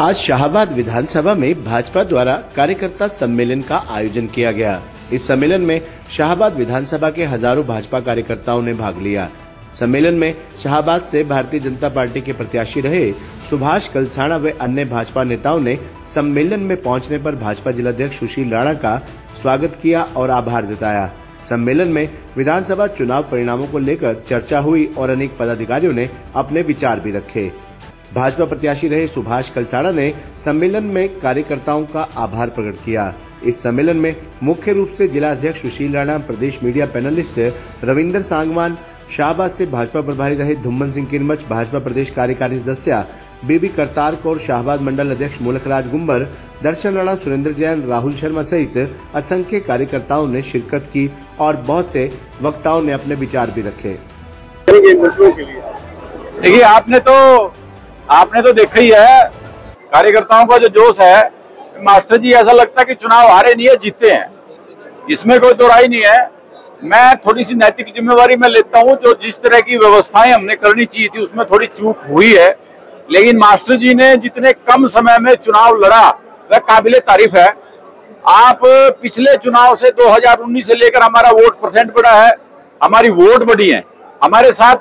आज शाहबाद विधानसभा में भाजपा द्वारा कार्यकर्ता सम्मेलन का आयोजन किया गया। इस सम्मेलन में शाहबाद विधानसभा के हज़ारों भाजपा कार्यकर्ताओं ने भाग लिया। सम्मेलन में शाहबाद से भारतीय जनता पार्टी के प्रत्याशी रहे सुभाष कलसाणा व अन्य भाजपा नेताओं ने सम्मेलन में पहुँचने पर भाजपा जिलाध्यक्ष सुशील राणा का स्वागत किया और आभार जताया। सम्मेलन में विधानसभा चुनाव परिणामों को लेकर चर्चा हुई और अनेक पदाधिकारियों ने अपने विचार भी रखे। भाजपा प्रत्याशी रहे सुभाष कलसाड़ा ने सम्मेलन में कार्यकर्ताओं का आभार प्रकट किया। इस सम्मेलन में मुख्य रूप से जिला अध्यक्ष सुशील राणा, प्रदेश मीडिया पैनलिस्ट रविंदर सांगवान शाहबाद से भाजपा प्रभारी रहे धुम्मन सिंह किरमच, भाजपा प्रदेश कार्यकारी सदस्य बीबी करतार कौर शाहबाद मंडल अध्यक्ष मुलकराज गुम्बर दर्शन राणा, सुरेंद्र जैन, राहुल शर्मा सहित असंख्य कार्यकर्ताओं ने शिरकत की और बहुत से वक्ताओं ने अपने विचार भी रखे। देखिए, आपने तो आपने तो देखा ही है, कार्यकर्ताओं का जो जोश है, मास्टर जी, ऐसा लगता है कि चुनाव हारे नहीं है, जीते हैं। इसमें कोई दो राय नहीं है। मैं थोड़ी सी नैतिक जिम्मेवारी में लेता हूँ, जो जिस तरह की व्यवस्थाएँ हमने करनी चाहिए थी, उसमें थोड़ी चूक हुई है। लेकिन मास्टर जी ने जितने कम समय में चुनाव लड़ा, वह काबिल तारीफ़ है। आप पिछले चुनाव से 2019 से लेकर हमारा वोट परसेंट बढ़ा है, हमारी वोट बढ़ी है। हमारे साथ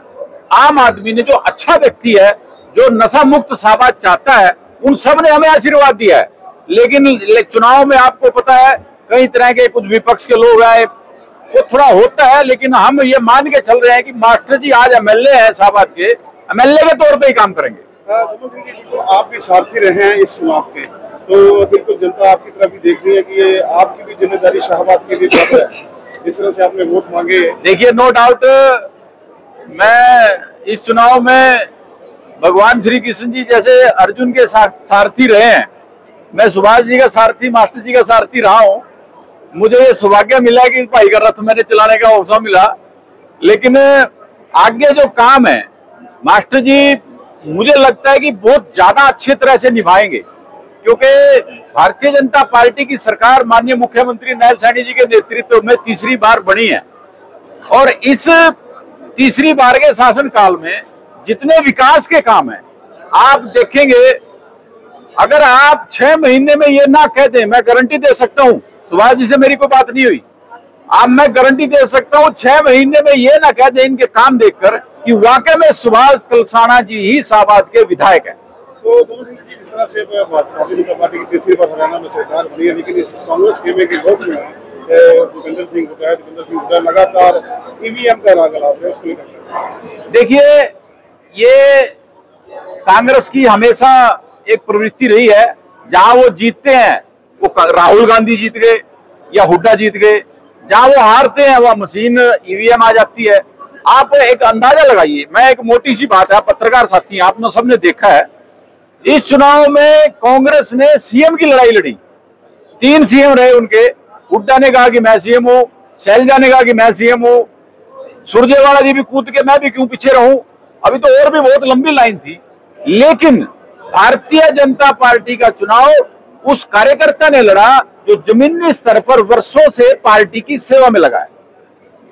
आम आदमी ने जो अच्छा व्यक्ति है जो नशा मुक्त साबाद चाहता है उन सबने हमें आशीर्वाद दिया है। लेकिन चुनाव में आपको पता है कई तरह के कुछ विपक्ष के लोग आए वो थोड़ा होता है लेकिन हम ये मान के चल रहे हैं कि मास्टर जी आज एमएलए हैं साबाद के एमएलए के तौर पे ही काम करेंगे। तो आप भी सारथी रहे हैं इस चुनाव के तो बिल्कुल जनता आपकी तरफ़ भी देख रही है कि ये आपकी भी ज़िम्मेदारी शाहबाद के लिए है। जिस तरह से आपने वोट मांगे। देखिए नो डाउट मैं इस चुनाव में भगवान श्री कृष्ण जी जैसे अर्जुन के सारथी रहे हैं। मैं सुभाष जी का सारथी, मास्टर जी का सारथी रहा हूँ। मुझे ये सौभाग्य मिला कि भाई का रथ मैंने चलाने का अवसर मिला। लेकिन आगे जो काम है, मास्टर जी, मुझे लगता है कि बहुत ज़्यादा अच्छी तरह से निभाएँगे। क्योंकि भारतीय जनता पार्टी की सरकार माननीय मुख्यमंत्री नायब सैनी जी के नेतृत्व में तीसरी बार बनी है। और इस तीसरी बार के शासन काल में जितने विकास के काम है आप देखेंगे अगर आप छह महीने में ये ना कह दें मैं गारंटी दे सकता हूँ सुभाष जी से मेरी कोई बात नहीं हुई। अब मैं गारंटी दे सकता हूँ छह महीने में ये ना कह दें इनके काम देखकर कि वाकई में सुभाष कलसाना जी ही शाहबाद के विधायक है। तो जिस तरह से भारतीय जनता पार्टी की तीसरी बार हरियाणा में सरकार बनी है लेकिन कांग्रेस खेमे के वोट में भूपेंद्र सिंह लगातार ईवीएम का देखिए ये कांग्रेस की हमेशा एक प्रवृत्ति रही है। जहाँ वो जीतते हैं, वो राहुल गांधी जीत गए या हुड्डा जीत गए। जहाँ वो हारते हैं, वह मशीन, ईवीएम आ जाती है। आप एक अंदाज़ा लगाइए। मैं एक मोटी सी बात है पत्रकार साथी आपने सबने देखा है। इस चुनाव में कांग्रेस ने सीएम की लड़ाई लड़ी। तीन सीएम रहे उनके। हुड्डा ने कहा कि मैं सीएम हूँ, शैलजा ने कहा कि मैं सीएम हूँ। सुरजेवाला जी भी कूद के, मैं भी क्यों पीछे रहूँ? अभी तो और भी बहुत लंबी लाइन थी, लेकिन भारतीय जनता पार्टी का चुनाव उस कार्यकर्ता ने लड़ा जो जमीनी स्तर पर वर्षों से पार्टी की सेवा में लगा है।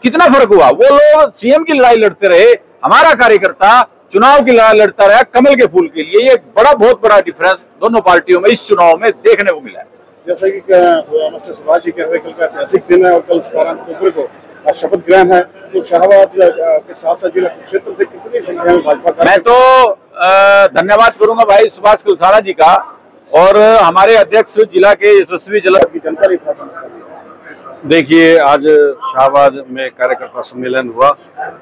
कितना फ़र्क हुआ? वो लोग सीएम की लड़ाई लड़ते रहे, हमारा कार्यकर्ता चुनाव की लड़ाई लड़ता रहा कमल के फूल के लिए। ये बड़ा, बहुत बड़ा डिफरेंस दोनों पार्टियों में इस चुनाव में देखने को मिला है। जैसा कि सुभाष जी कह रहे कल का ऐतिहासिक दिन है और कल अक्टूबर को शपथ ग्रहण है। के साथ साथ जिला क्षेत्र से कितनी संख्या में भाजपा मैं तो धन्यवाद करूँगा भाई सुभाष कुलसाना जी का और हमारे अध्यक्ष जिला के यशस्वी जिला की देखिए आज शाहबाद में कार्यकर्ता सम्मेलन हुआ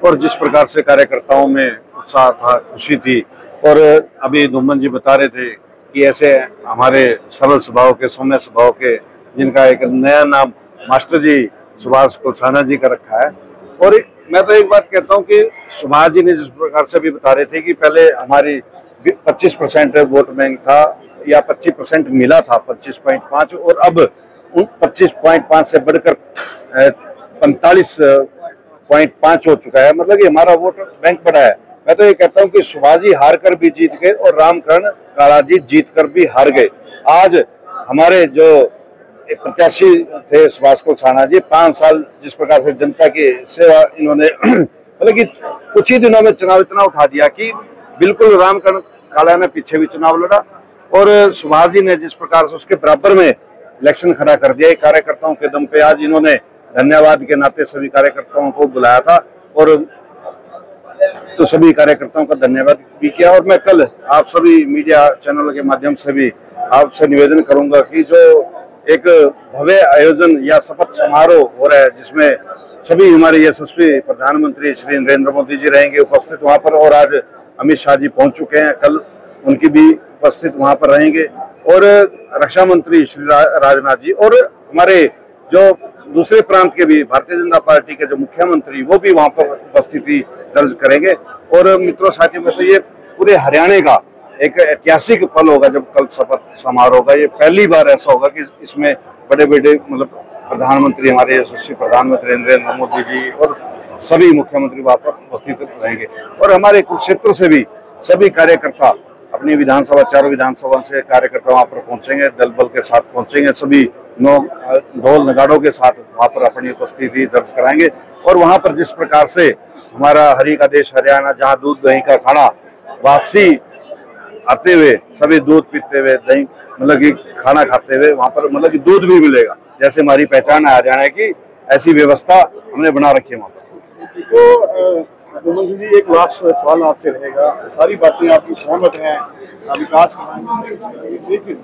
और जिस प्रकार से कार्यकर्ताओं में उत्साह था खुशी थी और अभी धुमन जी बता रहे थे कि ऐसे हमारे सरल स्वभाव के सौम्य स्वभाव के जिनका एक नया नाम मास्टर जी सुभाष कुलसाना जी का रखा है और मैं तो एक बात कहता हूँ कि सुभाष जी ने जिस प्रकार से भी बता रहे थे कि पहले हमारी 25 परसेंट वोट बैंक था या 25 परसेंट मिला था 25.5 और अब उन 25.5 से बढ़कर पैंतालीस पॉइंट पाँच हो चुका है। मतलब कि हमारा वोट बैंक बढ़ा है। मैं तो ये कहता हूँ कि सुभाष जी हार कर भी जीत गए और रामकरण काला जी जीत कर भी हार गए। आज हमारे जो प्रत्याशी थे सुभाष कुलसाना जी। पाँच साल जिस प्रकार से जनता की सेवा इन्होंने मतलब कि कुछ ही दिनों में चुनाव इतना उठा दिया कि बिल्कुल रामकरण काला ने पीछे भी चुनाव लड़ा और सुभाष जी ने जिस प्रकार से उसके बराबर में इलेक्शन खड़ा कर दिया। कार्यकर्ताओं के दम पे आज इन्होंने धन्यवाद के नाते सभी कार्यकर्ताओं को बुलाया था और तो सभी कार्यकर्ताओं का धन्यवाद भी किया। और मैं कल आप सभी मीडिया चैनलों के माध्यम से भी आपसे निवेदन करूँगा कि जो एक भव्य आयोजन या शपथ समारोह हो रहा है, जिसमें सभी हमारे यशस्वी प्रधानमंत्री श्री नरेंद्र मोदी जी रहेंगे उपस्थित वहाँ पर, और आज अमित शाह जी पहुँच चुके हैं। कल उनकी भी उपस्थित वहाँ पर रहेंगे। और रक्षा मंत्री श्री राजनाथ जी, और हमारे जो दूसरे प्रांत के भी भारतीय जनता पार्टी के जो मुख्यमंत्री, वो भी वहाँ पर उपस्थिति दर्ज करेंगे। और मित्रों, साथियों में तो ये पूरे हरियाणा का एक ऐतिहासिक पल होगा जब कल शपथ समारोह होगा। ये पहली बार ऐसा होगा कि इसमें बड़े बड़े मतलब प्रधानमंत्री, हमारे यशस्वी प्रधानमंत्री नरेंद्र मोदी जी और सभी मुख्यमंत्री वहाँ पर उपस्थित रहेंगे। और हमारे कुरुक्षेत्र से भी सभी कार्यकर्ता अपनी विधानसभा, चारों विधानसभा से कार्यकर्ता वहाँ पर पहुँचेंगे दल बल के साथ पहुँचेंगे। सभी नौ, ढोल नगाड़ों के साथ वहाँ पर अपनी उपस्थिति दर्ज कराएँगे। और वहाँ पर जिस प्रकार से हमारा हरी का देश, हरियाणा, जहाँ दूध, दही का खाना वापसी आते हुए, सभी दूध पीते हुए, दही मतलब कि खाना खाते हुए वहाँ पर मतलब कि दूध भी मिलेगा। जैसे हमारी पहचान है हरियाणा की ऐसी व्यवस्था हमने बना रखी है वहाँ पर। तो जी एक लास्ट सवाल आपसे रहेगा। सारी बातें आपकी सहमत हैं विकास लेकिन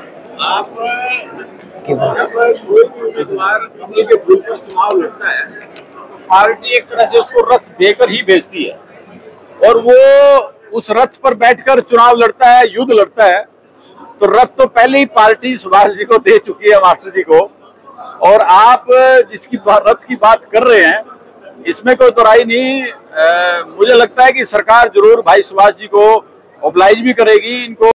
आप जब कोई भी उम्मीदवार अपने के ग्रुप चुनाव लड़ता है तो पार्टी एक तरह से उसको रथ देकर ही भेजती है। और वो उस रथ पर बैठकर चुनाव लड़ता है युद्ध लड़ता है तो रथ तो पहले ही पार्टी सुभाष जी को दे चुकी है मास्टर जी को। और आप जिसकी रथ की बात कर रहे हैं इसमें कोई दोराई नहीं अ, मुझे लगता है कि सरकार ज़रूर भाई सुभाष जी को ऑब्लाइज भी करेगी इनको